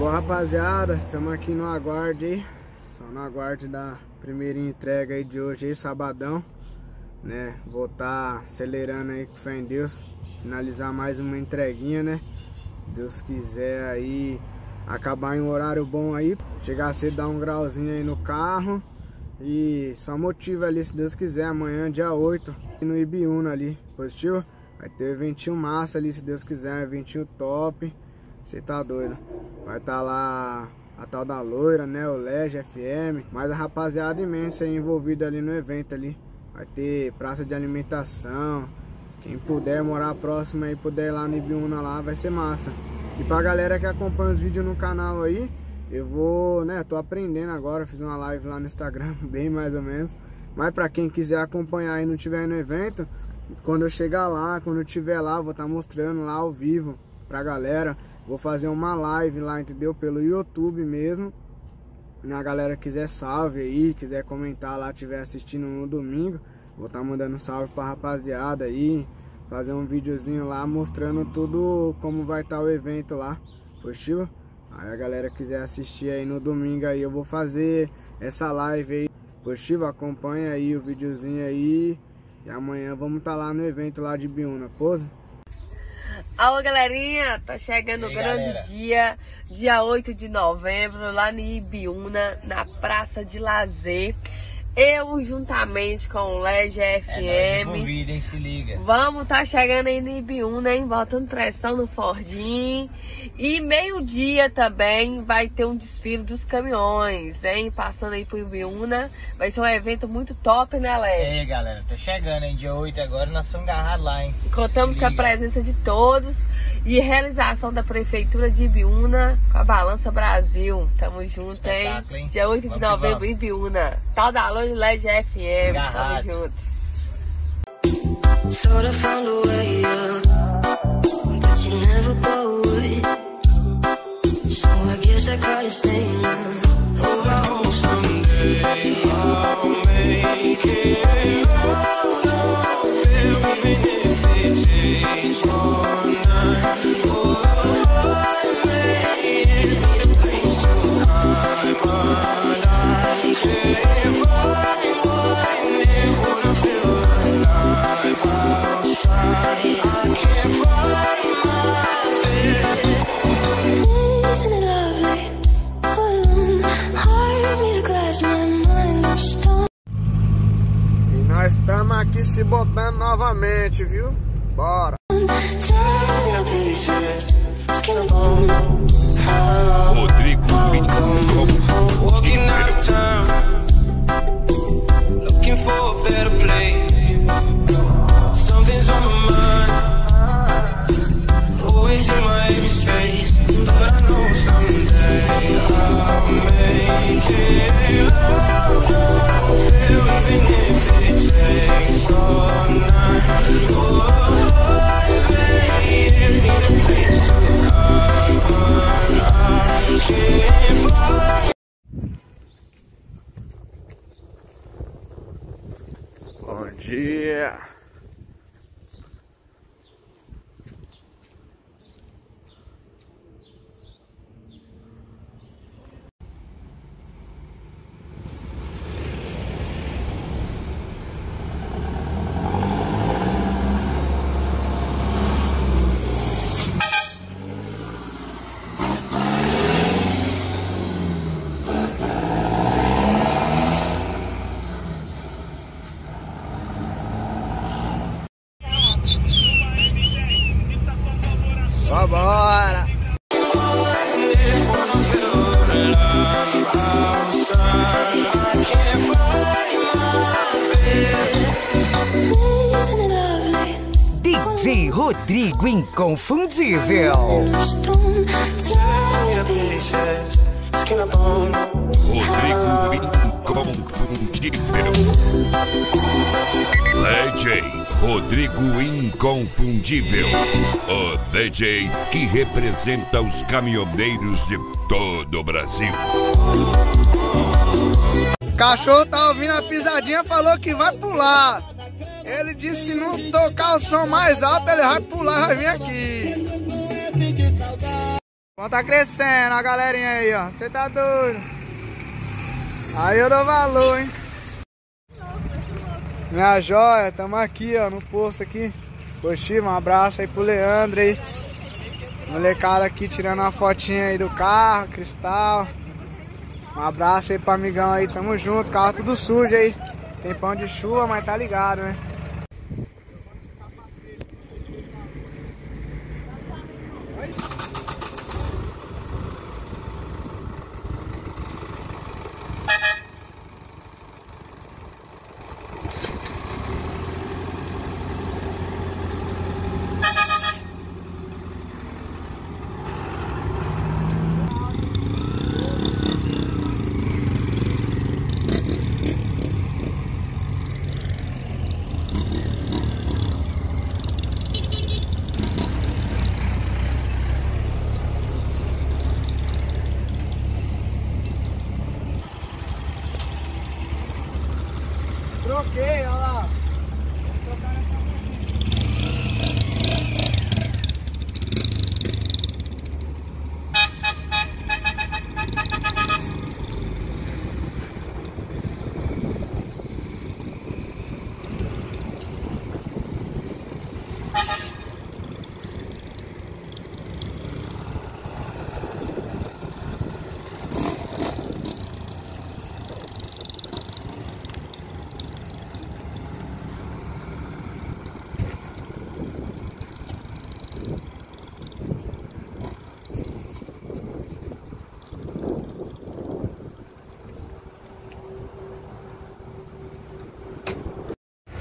Bom, rapaziada, estamos aqui no aguarde aí. Só no aguarde da primeira entrega aí de hoje aí, sabadão. Né? Vou estar tá acelerando aí com fé em Deus. Finalizar mais uma entreguinha, né? Se Deus quiser aí acabar em um horário bom aí. Chegar cedo, dar um grauzinho aí no carro. E só motiva ali, se Deus quiser, amanhã, dia 8, no Ibiúna ali, positivo? Vai ter um eventinho massa ali, se Deus quiser, um eventinho top. Você tá doido. Vai estar tá lá a tal da loira, né? O Lege FM. Mas a rapaziada imensa aí envolvida ali no evento ali. Vai ter praça de alimentação. Quem puder morar próximo aí, puder ir lá no Ibiúna lá, vai ser massa. E pra galera que acompanha os vídeos no canal aí, eu vou, né, tô aprendendo agora, fiz uma live lá no Instagram, bem mais ou menos. Mas pra quem quiser acompanhar e não tiver no evento, quando eu chegar lá, quando eu estiver lá, vou estar tá mostrando lá ao vivo pra galera Vou fazer uma live lá, entendeu? Pelo YouTube mesmo. A galera quiser salve aí, quiser comentar lá, estiver assistindo no domingo, vou estar tá mandando salve pra rapaziada aí. Fazer um videozinho lá mostrando tudo como vai estar tá o evento lá. Positivo? Aí a galera quiser assistir aí no domingo aí, eu vou fazer essa live aí. Positivo? Acompanha aí o videozinho aí. E amanhã vamos estar tá lá no evento lá de Biúna, pose? Alô, galerinha, tá chegando o grande galera. dia, dia 8 de novembro, lá em Ibiúna, na Praça de Lazer. Eu, juntamente com o LED FM. É, se liga. Vamos tá chegando aí no Ibiúna, hein? Botando pressão no Fordinho. E meio-dia também vai ter um desfile dos caminhões, hein? Passando aí pro Ibiúna. Vai ser um evento muito top, né, LED? É, galera, tô chegando, hein? Dia 8 agora, nós estamos agarrados lá, hein? Contamos com a presença de todos e realização da Prefeitura de Ibiúna com a Balança Brasil. Tamo junto, hein? hein? Dia 8 vamos de novembro em Ibiúna. Tal da Longe LED FM. Tamo junto. Thought I found a way up, but you never go away. So I guess I gotta stay now. Oh, I hope someday I'll make it. Aqui se botando novamente, viu? Bora! Rodrigo Looking Bom Vambora! DJ Rodrigo Inconfundível. Rodrigo Inconfundível. Legend. Rodrigo Inconfundível, o DJ que representa os caminhoneiros de todo o Brasil. Cachorro tá ouvindo a pisadinha, falou que vai pular. Ele disse se não tocar o som mais alto, ele vai pular vai vir aqui. Bom, tá crescendo a galerinha aí, ó. Você tá doido? Aí eu dou valor, hein? Minha joia, tamo aqui, ó, no posto aqui. Positivo, um abraço aí pro Leandro aí. Molecada aqui tirando uma fotinha aí do carro, cristal. Um abraço aí pro amigão aí, tamo junto. Carro tudo sujo aí. Tem pão de chuva, mas tá ligado, né? Troquei, olha lá.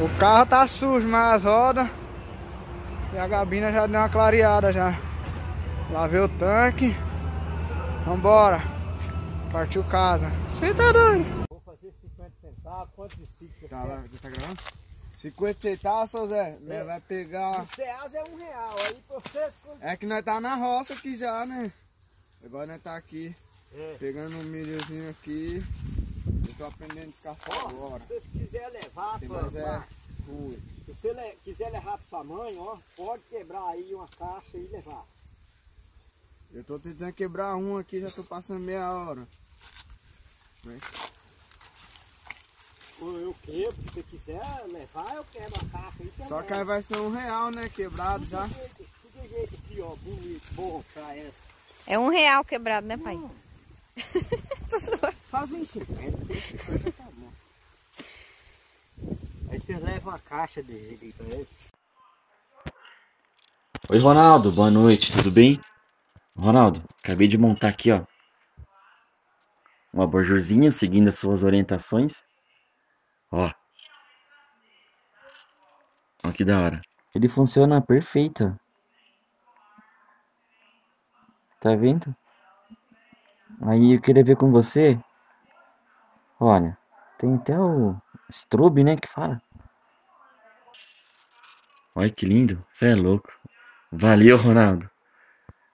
O carro tá sujo, mas as rodas e a gabina já deu uma clareada já. Lavei o tanque. Vambora. Partiu casa. Você tá doido? Vou fazer 50 centavos, quanto de fica? Tá lá, você tá gravando? 50 centavos, seu Zé. Né, Vai pegar. reais é um real, aí você... É que nós tá na roça aqui já, né? Agora nós tá aqui. É. Pegando um milhozinho aqui. Eu tô aprendendo a descascar agora. Se você quiser levar Tem pra... mais é. Se você le- quiser levar pra sua mãe, ó, pode quebrar aí uma caixa e levar. Eu tô tentando quebrar um aqui, já tô passando meia hora. Ou eu quebro, se você quiser levar, eu quebro a caixa aí também. Só que aí vai ser um real, né? Quebrado já. Tudo jeito, tudo jeito aqui, ó, bonito, bom pra essa. É um real quebrado, né, pai? Faz um 50, um 50 tá bom. Aí você leva uma caixa dele aí pra ele. Oi, Ronaldo, boa noite, tudo bem? Ronaldo, acabei de montar aqui, ó. Um abajurzinho seguindo as suas orientações. Ó. Ó que da hora. Ele funciona perfeito. Tá vendo? Aí eu queria ver com você. Olha, tem até o strobe, né, que fala. Olha que lindo, você é louco. Valeu, Ronaldo.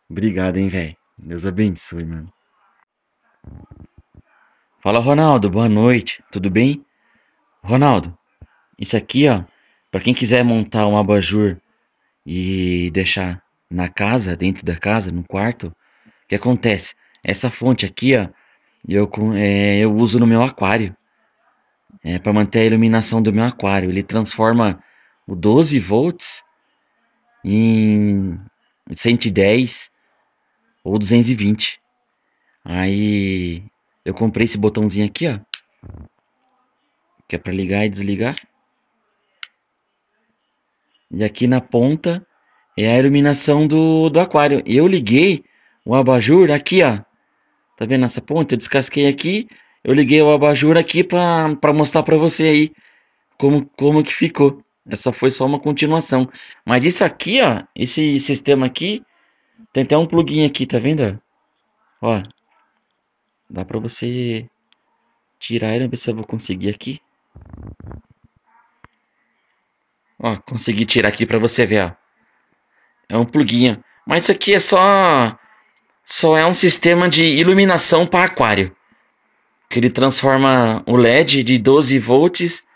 Obrigado, hein, velho. Deus abençoe, mano. Fala, Ronaldo. Boa noite. Tudo bem? Ronaldo, isso aqui, ó, pra quem quiser montar um abajur e deixar na casa, dentro da casa, no quarto, o que acontece? Essa fonte aqui, ó, eu, é, eu uso no meu aquário. É para manter a iluminação do meu aquário. Ele transforma o 12 volts em 110 ou 220. Aí eu comprei esse botãozinho aqui, ó. Que é para ligar e desligar. E aqui na ponta é a iluminação do, do aquário. Eu liguei o abajur aqui, ó. Tá vendo essa ponta? Eu descasquei aqui. Eu liguei o abajur aqui pra mostrar pra você aí como, como que ficou. Essa foi só uma continuação. Mas isso aqui, ó, esse sistema aqui, tem até um plugin aqui, tá vendo? Ó, dá pra você tirar ele, ver se eu vou conseguir aqui. Ó, consegui tirar aqui pra você ver, ó. É um plugin, ó. Mas isso aqui é só só é um sistema de iluminação para aquário. Que ele transforma o LED de 12 volts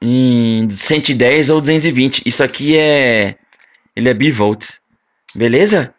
em 110 ou 220. Isso aqui é ele é bivolt. Beleza?